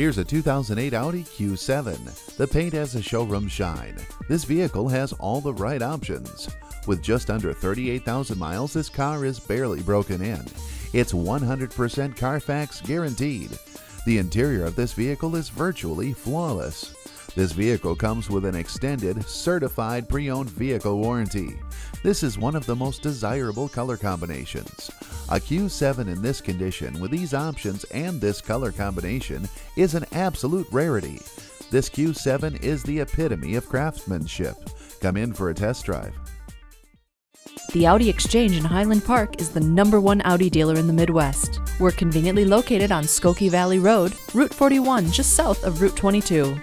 Here's a 2008 Audi Q7. The paint has a showroom shine. This vehicle has all the right options. With just under 38,000 miles, this car is barely broken in. It's 100% Carfax guaranteed. The interior of this vehicle is virtually flawless. This vehicle comes with an extended, certified pre-owned vehicle warranty. This is one of the most desirable color combinations. A Q7 in this condition with these options and this color combination is an absolute rarity. This Q7 is the epitome of craftsmanship. Come in for a test drive. The Audi Exchange in Highland Park is the number one Audi dealer in the Midwest. We're conveniently located on Skokie Valley Road, Route 41, just south of Route 22.